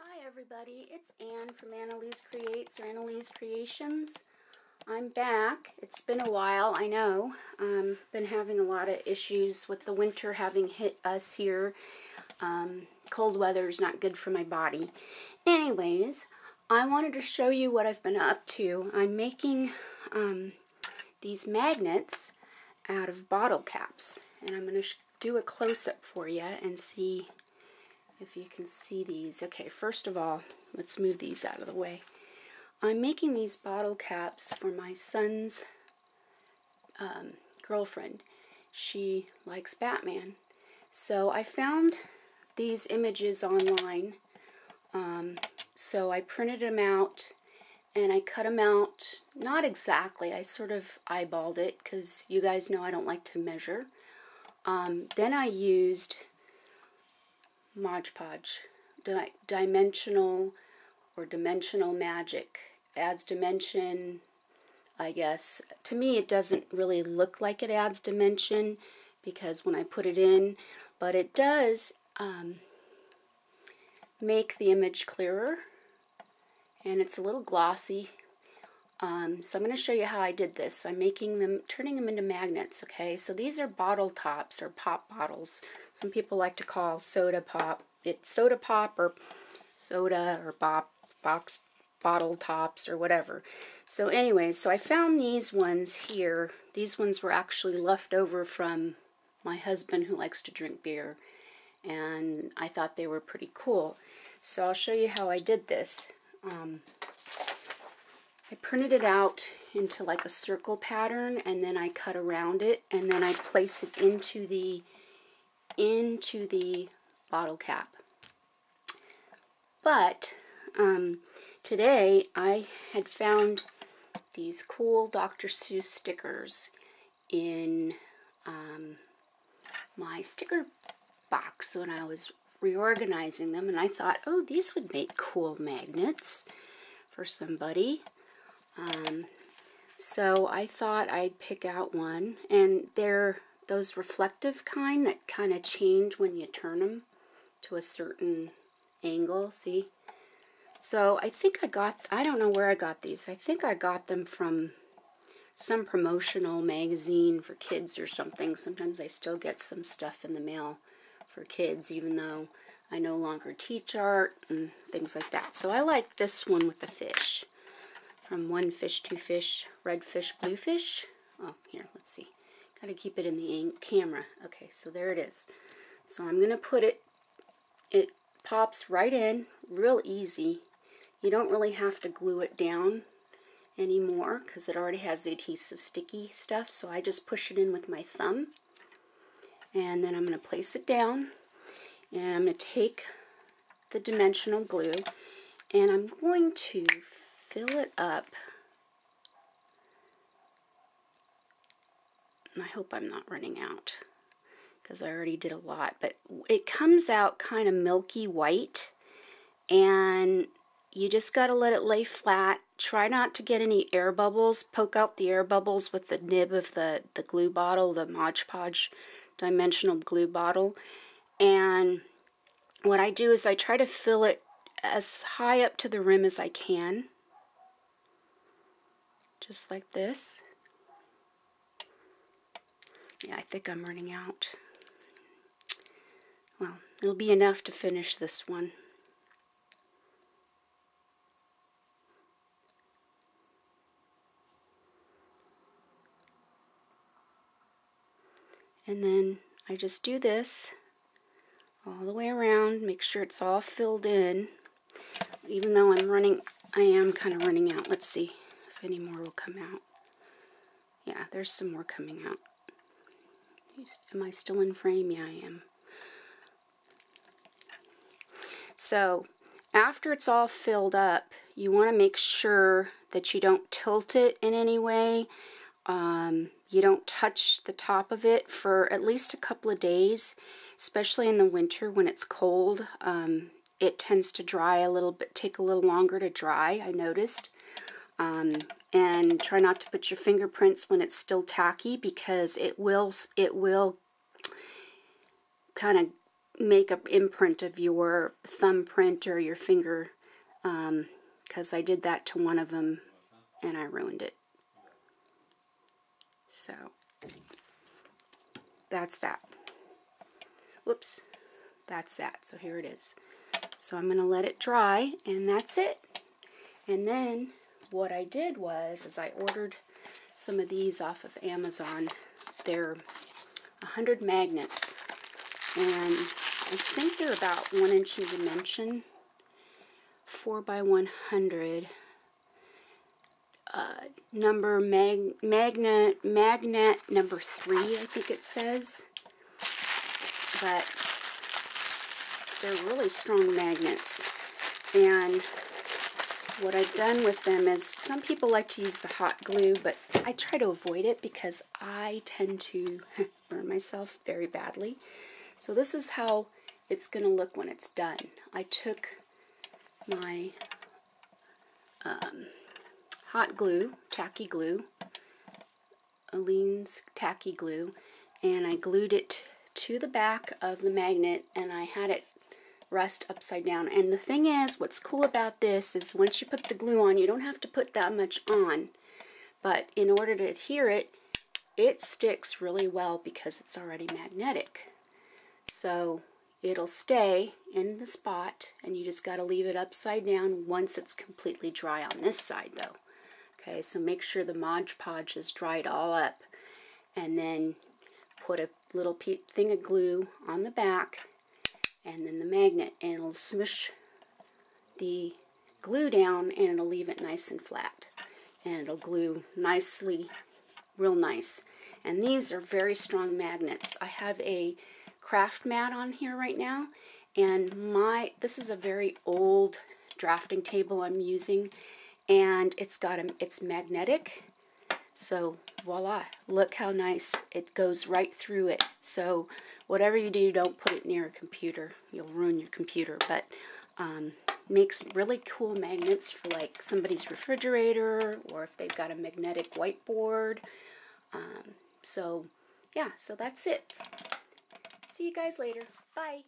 Hi everybody, it's Anne from Annalise Creates or Annalise Creations. I'm back. It's been a while, I know. Um, been having a lot of issues with the winter having hit us here. Um, cold weather is not good for my body. Anyways, I wanted to show you what I've been up to. I'm making um, these magnets out of bottle caps. And I'm going to do a close-up for you and see if you can see these. Okay, first of all, let's move these out of the way. I'm making these bottle caps for my son's um, girlfriend. She likes Batman. So I found these images online. Um, so I printed them out and I cut them out, not exactly, I sort of eyeballed it because you guys know I don't like to measure. Um, then I used Mod Podge, di dimensional or dimensional magic. Adds dimension, I guess. To me, it doesn't really look like it adds dimension because when I put it in, but it does um, make the image clearer and it's a little glossy. Um, so I'm going to show you how I did this. I'm making them, turning them into magnets, okay? So these are bottle tops or pop bottles. Some people like to call soda pop. It's soda pop or soda or bop, box bottle tops or whatever. So anyway, so I found these ones here. These ones were actually left over from my husband who likes to drink beer. And I thought they were pretty cool. So I'll show you how I did this. Um, I printed it out into like a circle pattern and then I cut around it and then I place it into the into the bottle cap. But um, today I had found these cool Dr. Seuss stickers in um, my sticker box when I was reorganizing them and I thought, oh, these would make cool magnets for somebody. Um, so I thought I'd pick out one, and they're those reflective kind that kind of change when you turn them to a certain angle, see? So I think I got, I don't know where I got these. I think I got them from some promotional magazine for kids or something. Sometimes I still get some stuff in the mail for kids, even though I no longer teach art and things like that. So I like this one with the fish. From one fish, two fish, red fish, blue fish. Oh, here, let's see. Got to keep it in the camera. Okay, so there it is. So I'm going to put it, it pops right in, real easy. You don't really have to glue it down anymore because it already has the adhesive sticky stuff. So I just push it in with my thumb. And then I'm going to place it down. And I'm going to take the dimensional glue and I'm going to fill it up. I hope I'm not running out because I already did a lot. But it comes out kind of milky white and you just got to let it lay flat. Try not to get any air bubbles. Poke out the air bubbles with the nib of the, the glue bottle, the Mod Podge dimensional glue bottle. And what I do is I try to fill it as high up to the rim as I can. Just like this. Yeah, I think I'm running out. Well, it'll be enough to finish this one. And then I just do this all the way around, make sure it's all filled in. Even though I'm running, I am kind of running out. Let's see any more will come out. Yeah, there's some more coming out. Am I still in frame? Yeah, I am. So, after it's all filled up, you want to make sure that you don't tilt it in any way. Um, you don't touch the top of it for at least a couple of days, especially in the winter when it's cold. Um, it tends to dry a little bit, take a little longer to dry, I noticed. Um, and try not to put your fingerprints when it's still tacky because it will, it will kind of make an imprint of your thumbprint or your finger because I did that to one of them and I ruined it. So that's that. Whoops, that's that. So here it is. So I'm going to let it dry and that's it. And then what I did was is I ordered some of these off of Amazon. They're 100 magnets and I think they're about one inch in dimension, four by 100. Uh, number mag magnet magnet number three, I think it says. But they're really strong magnets. And what I've done with them is some people like to use the hot glue, but I try to avoid it because I tend to burn myself very badly. So this is how it's going to look when it's done. I took my um, hot glue, tacky glue, Aleene's tacky glue, and I glued it to the back of the magnet and I had it rest upside down. And the thing is, what's cool about this is once you put the glue on, you don't have to put that much on. But in order to adhere it, it sticks really well because it's already magnetic. So it'll stay in the spot and you just got to leave it upside down once it's completely dry on this side though. Okay, so make sure the Mod Podge is dried all up and then put a little thing of glue on the back and then the magnet and it'll smush the glue down and it'll leave it nice and flat and it'll glue nicely real nice. And these are very strong magnets. I have a craft mat on here right now and my this is a very old drafting table I'm using and it's got a it's magnetic. So voila look how nice it goes right through it. So whatever you do, don't put it near a computer. You'll ruin your computer. But um, makes really cool magnets for like somebody's refrigerator or if they've got a magnetic whiteboard. Um, so yeah, so that's it. See you guys later. Bye.